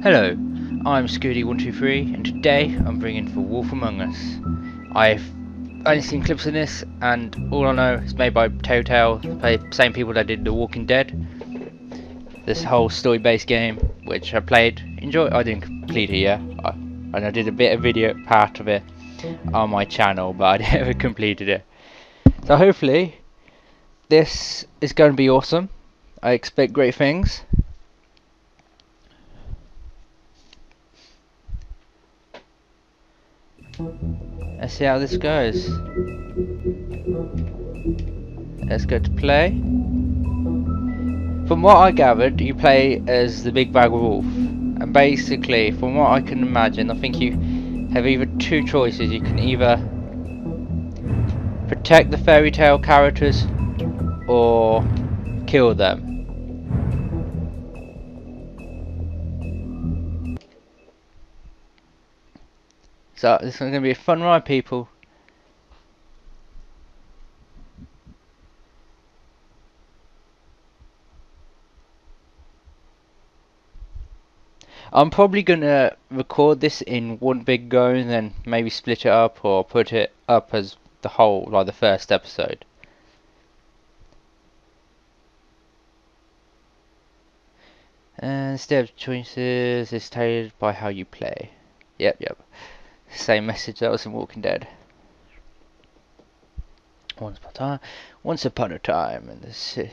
Hello, I'm Scoody123 and today I'm bringing for Wolf Among Us. I've only seen clips of this and all I know is made by Telltale, the same people that did The Walking Dead. This whole story based game which I played, enjoy I didn't complete it yet, I, and I did a bit of video part of it on my channel but I never completed it. So hopefully this is going to be awesome. I expect great things. Let's see how this goes. Let's go to play. From what I gathered, you play as the Big Bad Wolf. And basically, from what I can imagine, I think you have either two choices. You can either protect the fairy tale characters or kill them. So this is going to be a fun ride, people. I'm probably going to record this in one big go and then maybe split it up or put it up as the whole, like the first episode. And step choices is tailored by how you play. Yep, yep. Same message that was in Walking Dead. Once upon a time, once upon a time in the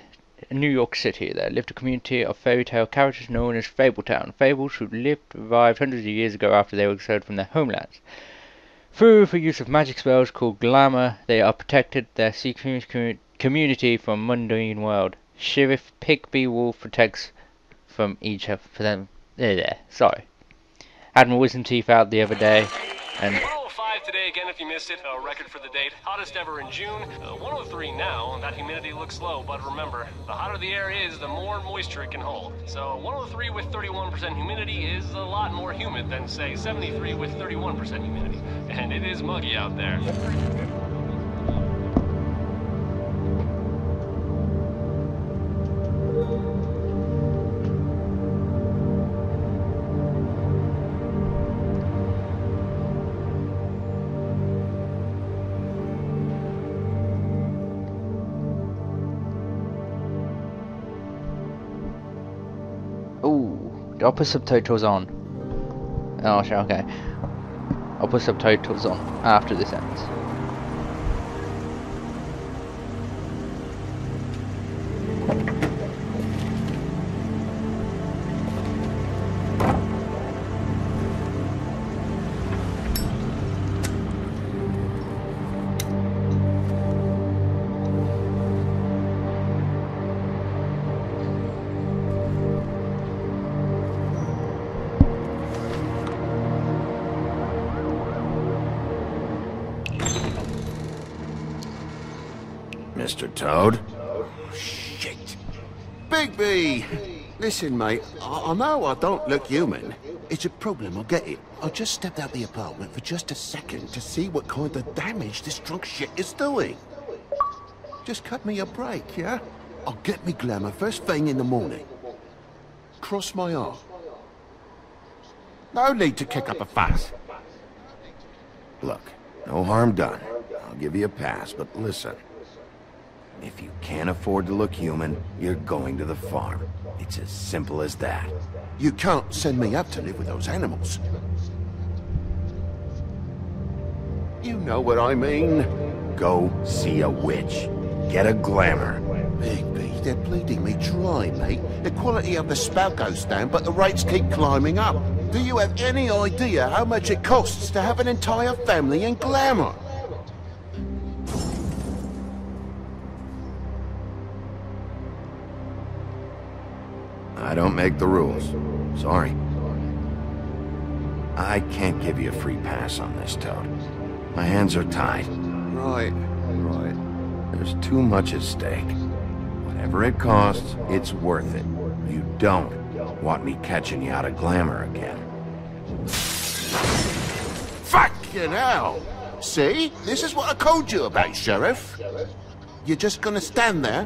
New York City, there lived a community of fairy tale characters known as Fabletown. Fables who lived revived hundreds of years ago after they were exiled from their homelands. Through the use of magic spells called glamour, they are protected their secret community from mundane world. Sheriff Bigby Wolf protects from each of them. There, there. Sorry. My wisdom teeth out the other day, and 105 today again if you missed it, a record for the date. Hottest ever in June. Uh, 103 now. That humidity looks low, but remember, the hotter the air is, the more moisture it can hold. So 103 with 31% humidity is a lot more humid than say 73 with 31% humidity. And it is muggy out there. I'll put subtitles on. Oh, sure, okay. I'll put subtitles on after this ends. Listen, mate, I, I know I don't look human. It's a problem, I get it. I just stepped out the apartment for just a second to see what kind of damage this drunk shit is doing. Just cut me a break, yeah? I'll get me glamour first thing in the morning. Cross my arm. No need to kick up a fuss. Look, no harm done. I'll give you a pass, but listen. If you can't afford to look human, you're going to the farm. It's as simple as that. You can't send me up to live with those animals. You know what I mean. Go see a witch. Get a glamour. Bigby, they're bleeding me dry, mate. The quality of the spout goes down, but the rates keep climbing up. Do you have any idea how much it costs to have an entire family in glamour? I don't make the rules. Sorry. I can't give you a free pass on this, Toad. My hands are tied. Right, right. There's too much at stake. Whatever it costs, it's worth it. You don't want me catching you out of glamour again. Fucking hell! See? This is what I told you about, Sheriff. You're just gonna stand there?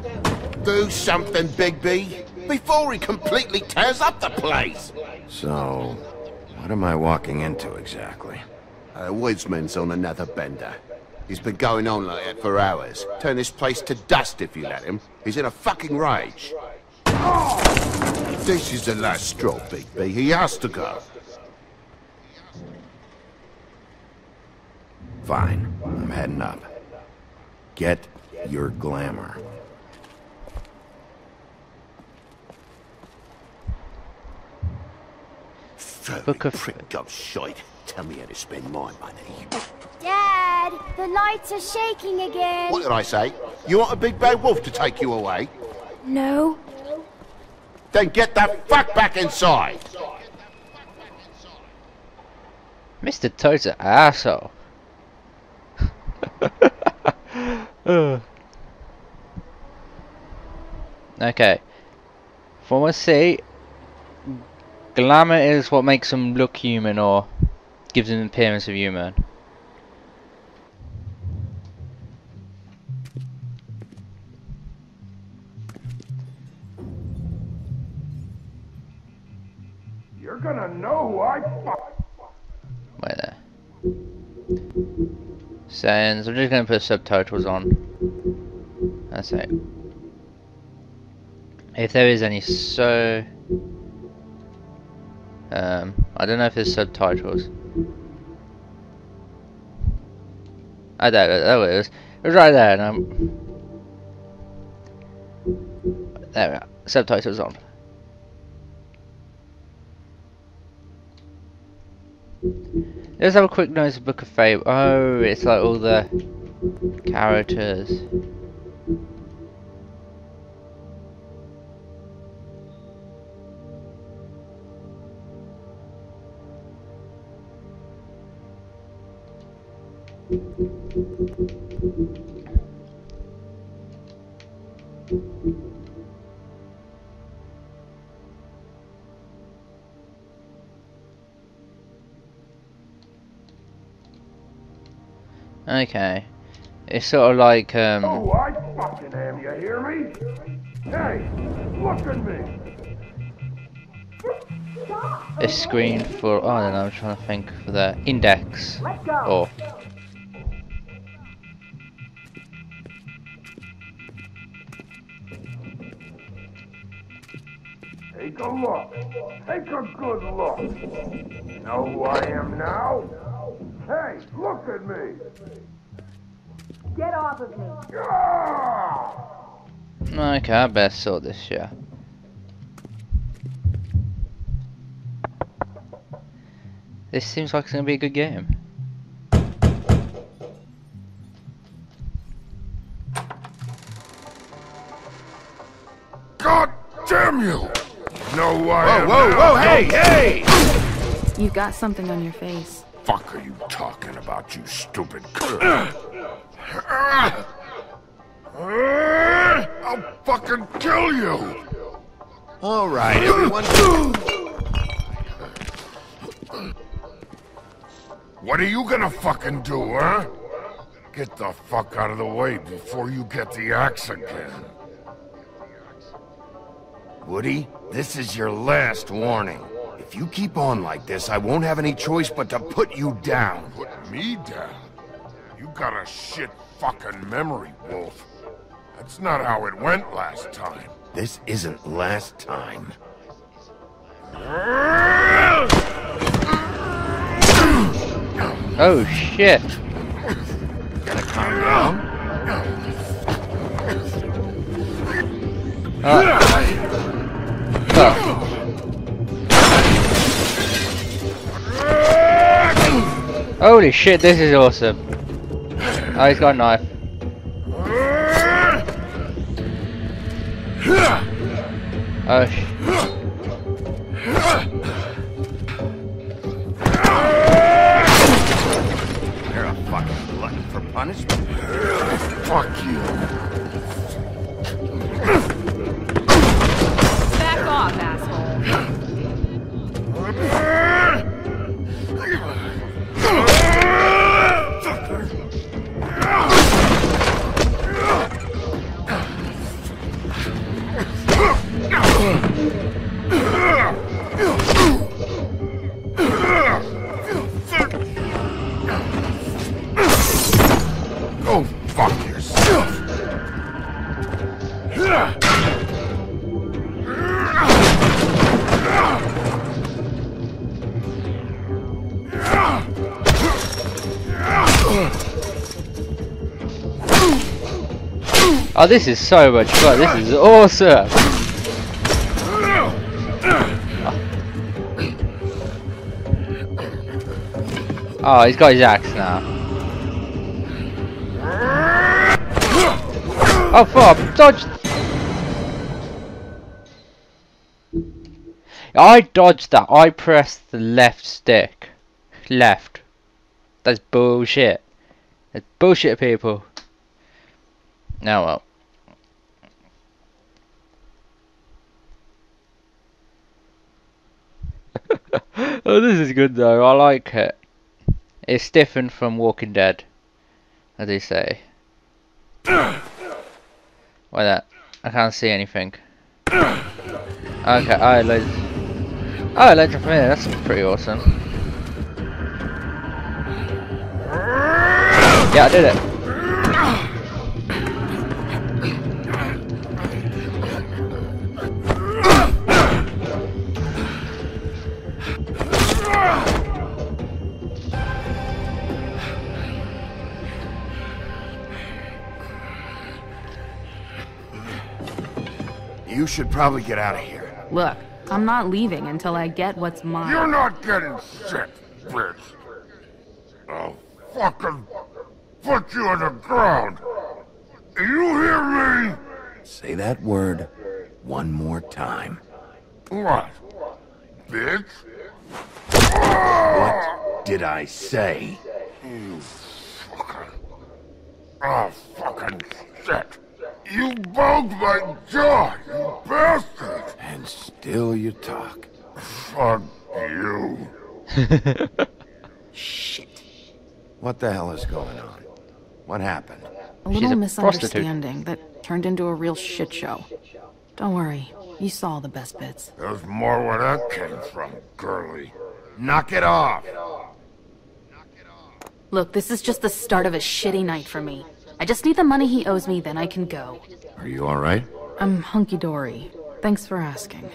Do something, Bigby, before he completely tears up the place! So, what am I walking into exactly? A Woodsman's on another bender. He's been going on like that for hours. Turn this place to dust if you let him. He's in a fucking rage. This is the last straw, Bigby. He has to go. Fine, I'm heading up. Get your glamour. Book of- prick of shite. Tell me how to spend my money. Dad, the lights are shaking again. What did I say? You want a big bad wolf to take you away? No. Then get the fuck back inside! Mr. Toad's an asshole. Okay. From what I see, glamour is what makes them look human or gives them an appearance of human. You're gonna know who I fuck. Wait there. Sayings. I'm just gonna put subtitles on. That's it. If there is any so um I don't know if there's subtitles. I don't know, there it is. It was right there and I'm There we are. Subtitles on. Let's have a quick nose of Book of Fame. Oh, it's like all the characters. Okay. It's sort of like um Oh, I fucking am, you hear me? Hey, look at me! a screen for oh, I don't know, I'm trying to think for the index or a look. Take a good look. Know who I am now? Hey, look at me! Get off of me. Ah! Okay, I best sort this shit. This seems like it's gonna be a good game. Hey, you? hey! You've got something on your face. fuck are you talking about, you stupid c- I'll fucking kill you! All right, everyone. What are you gonna fucking do, huh? Get the fuck out of the way before you get the axe again. Woody, this is your last warning. If you keep on like this, I won't have any choice but to put you down. Put me down? You got a shit fucking memory, Wolf. That's not how it went last time. This isn't last time. Oh shit! Gonna calm down? Oh. Holy shit, this is awesome. Oh, he's got a knife. Oh, sh You're a fucking glutton for punishment. Fuck you. Go fuck yourself! Oh, this is so much fun. This is awesome. Oh, he's got his axe now. Oh, fuck! Dodge! I dodged that. I pressed the left stick. Left. That's bullshit. That's bullshit, people. Now well. oh, this is good though. I like it. It's different from Walking Dead, as they say. Why that? I can't see anything. Okay, I loads. Oh, legend from. That's pretty awesome. Yeah, I did it. You should probably get out of here. Look, I'm not leaving until I get what's mine. You're not getting shit, bitch. I'll fucking put you on the ground. You hear me? Say that word one more time. What? Bitch? What did I say? You fucking... Oh, fucking shit. You broke my jaw, you bastard. And still you talk. Fuck you. Shit. What the hell is going on? What happened? A She's little a misunderstanding that turned into a real shit show. Don't worry, you saw the best bits. There's more where that came from, girly. Knock it off. Look, this is just the start of a shitty night for me. I just need the money he owes me, then I can go. Are you alright? I'm hunky dory. Thanks for asking.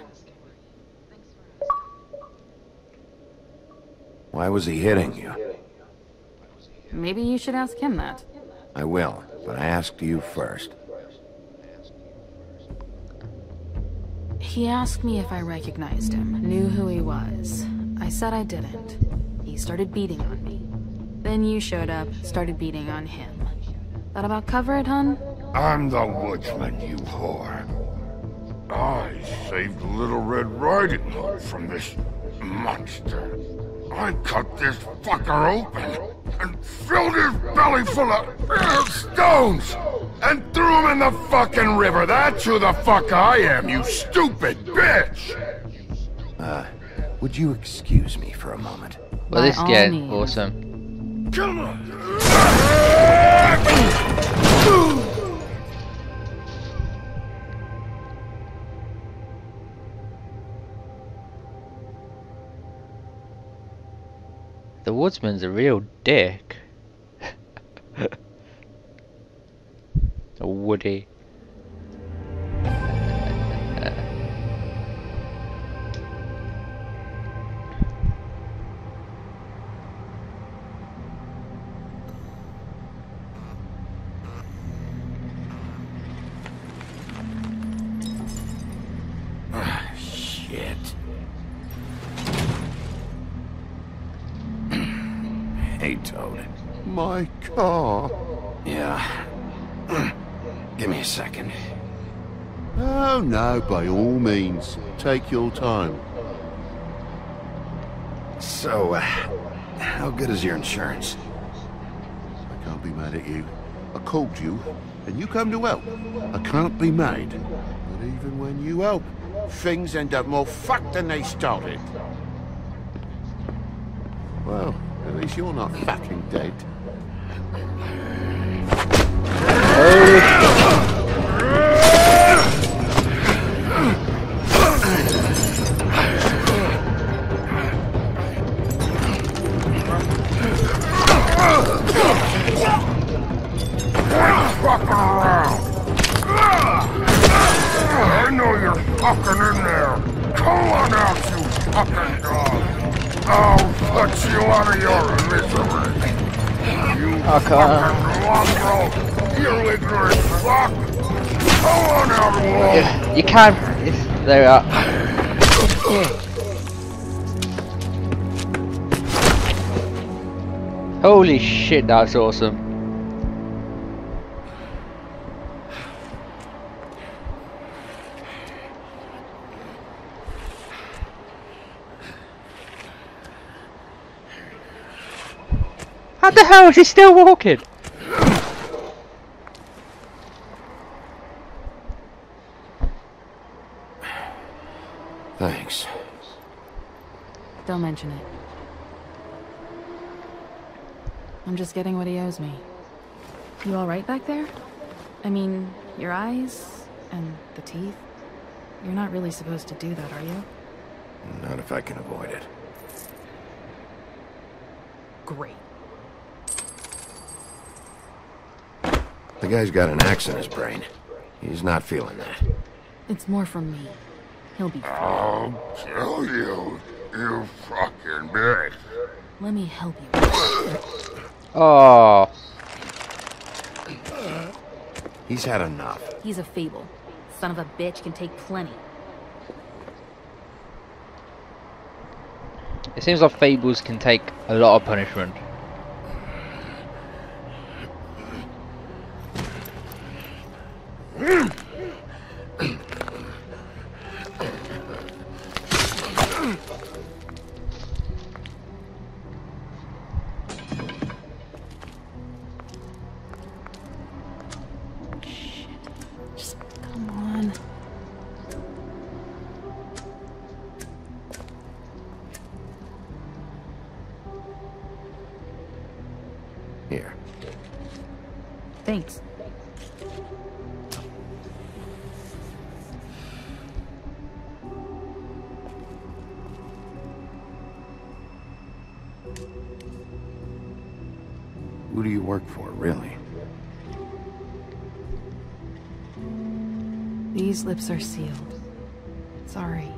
Why was he hitting you? Maybe you should ask him that. I will, but I asked you first. He asked me if I recognized him, knew who he was. I said I didn't. He started beating on me. Then you showed up, started beating on him. That about cover it, hun? I'm the woodsman, you whore. I saved Little Red Riding Hood from this monster. I cut this fucker open and filled his belly full of uh, stones and threw him in the fucking river. That's who the fuck I am, you stupid bitch! Uh, would you excuse me for a moment? Well, this all yeah, awesome. Come on! The woodsman's a real dick. a Woody. Take your time. So, uh, how good is your insurance? I can't be mad at you. I called you, and you come to help. I can't be mad. But even when you help, things end up more fucked than they started. Well, at least you're not fucking dead. Fucking in there! Come on out, you fucking dog! I'll put you out of your misery! You fucking mongrel! You ignorant fuck! Come on out, Wolf! Yeah, you can. It's, there we are. Holy shit, that's awesome. How the hell is he still walking? Thanks. Don't mention it. I'm just getting what he owes me. You alright back there? I mean, your eyes and the teeth? You're not really supposed to do that, are you? Not if I can avoid it. Great. The guy's got an axe in his brain. He's not feeling that. It's more from me. He'll be fine. I'll kill you, you fucking bitch! Let me help you. Oh, He's had enough. He's a fable. Son of a bitch can take plenty. it seems like fables can take a lot of punishment. Just Who do you work for, really? These lips are sealed. Sorry.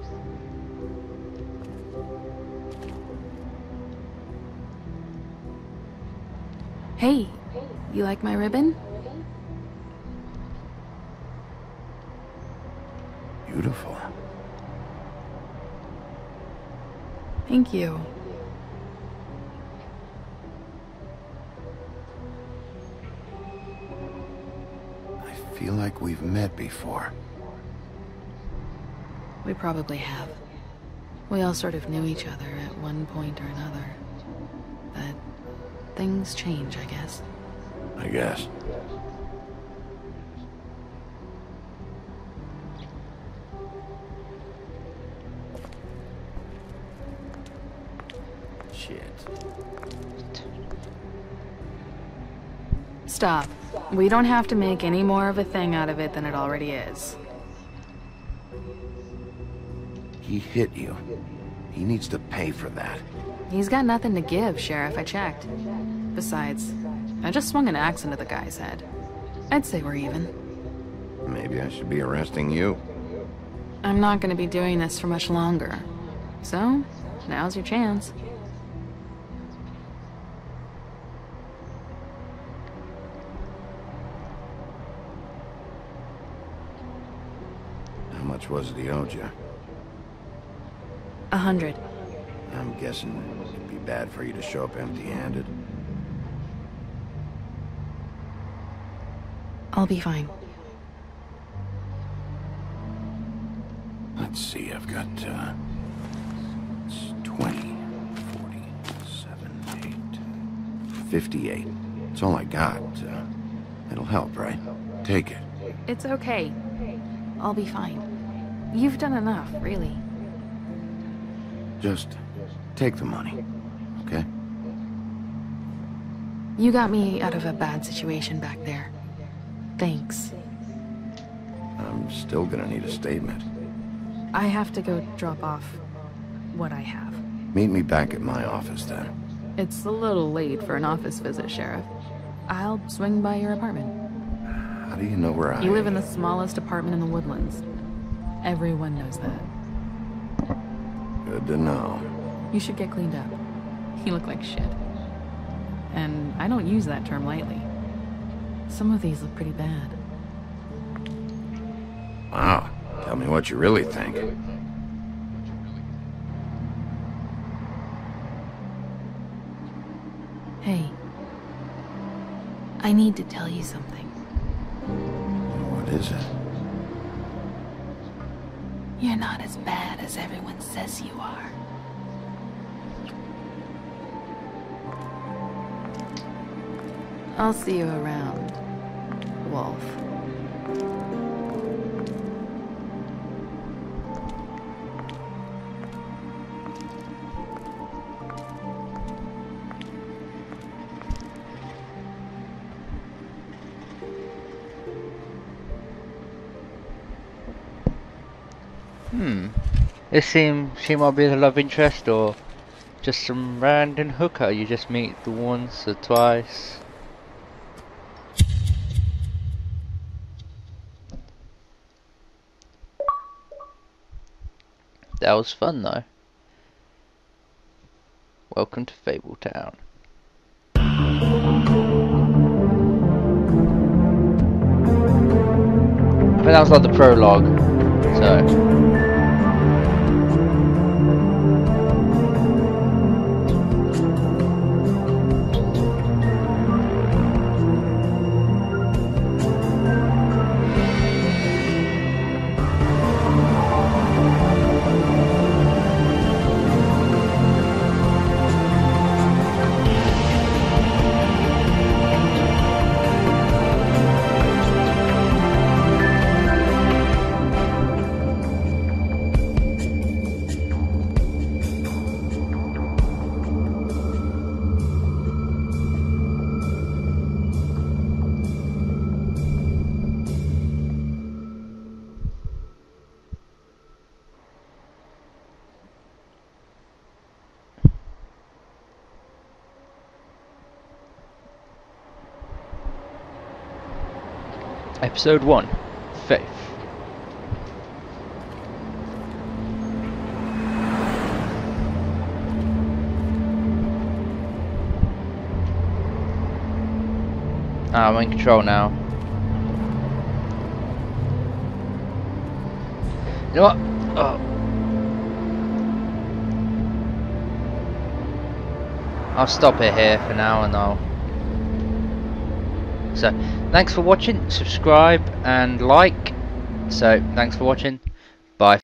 Hey, you like my ribbon? Beautiful. Thank you. Feel like we've met before. We probably have. We all sort of knew each other at one point or another. But things change, I guess. I guess. Shit. Stop. We don't have to make any more of a thing out of it than it already is. He hit you. He needs to pay for that. He's got nothing to give, Sheriff. I checked. Besides, I just swung an axe into the guy's head. I'd say we're even. Maybe I should be arresting you. I'm not gonna be doing this for much longer. So, now's your chance. Much was it he owed you? A hundred. I'm guessing it'd be bad for you to show up empty-handed. I'll be fine. Let's see, I've got, uh... It's 20, 40, 7, 8, 58. It's all I got. Uh, it'll help, right? Take it. It's okay. I'll be fine. You've done enough, really. Just take the money, okay? You got me out of a bad situation back there. Thanks. I'm still gonna need a statement. I have to go drop off what I have. Meet me back at my office then. It's a little late for an office visit, Sheriff. I'll swing by your apartment. How do you know where I You live in the smallest apartment in the woodlands. Everyone knows that. Good to know. You should get cleaned up. You look like shit. And I don't use that term lightly. Some of these look pretty bad. Wow. Tell me what you really think. Hey. I need to tell you something. What is it? You're not as bad as everyone says you are. I'll see you around, Wolf. Hmm. This seem she might be the love interest or just some random hooker you just meet the once or twice. That was fun though. Welcome to Fabletown. But that was like the prologue, so. Episode 1 Faith. Ah, I'm in control now. You know what? Oh. I'll stop it here for now and I'll so, thanks for watching, subscribe and like. So, thanks for watching. Bye.